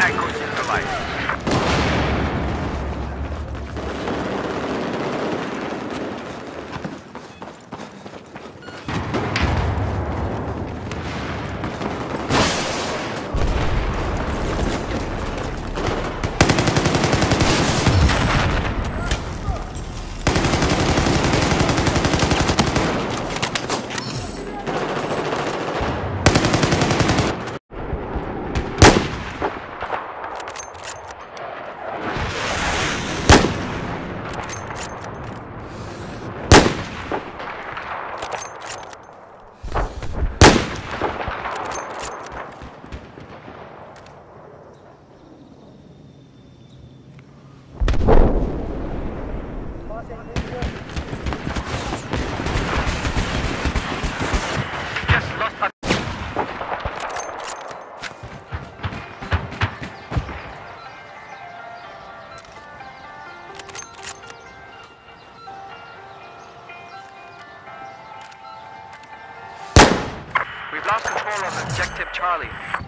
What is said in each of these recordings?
anchors neutralized. We've lost control of objective Charlie.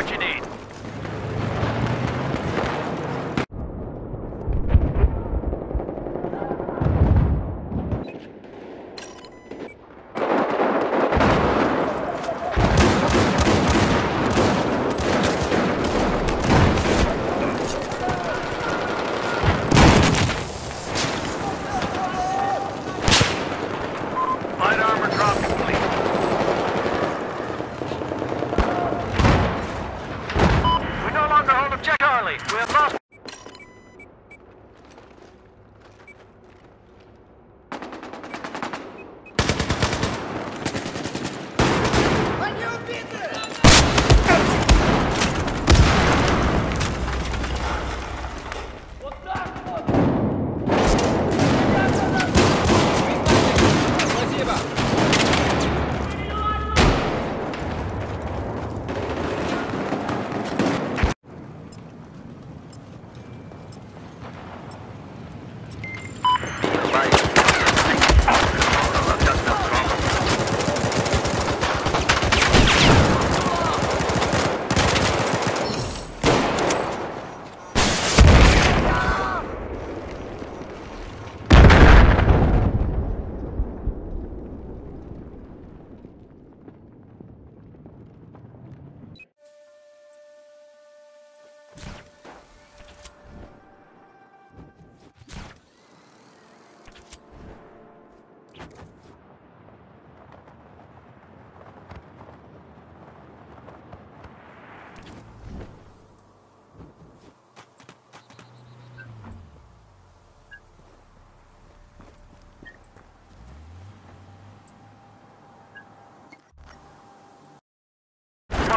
What you need. Light armor drop complete. We have lost.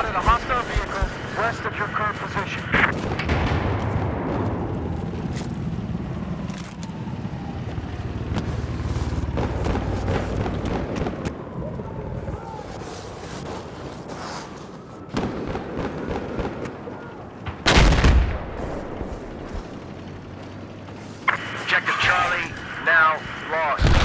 Spotted a hostile vehicle west of your current position. Objective Charlie now lost.